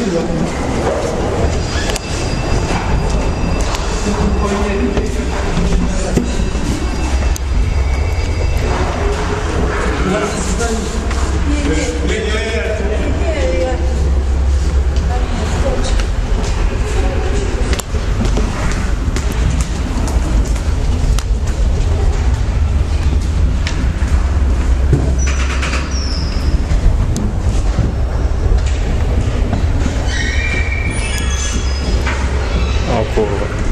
televisão. Thank é あ、こ！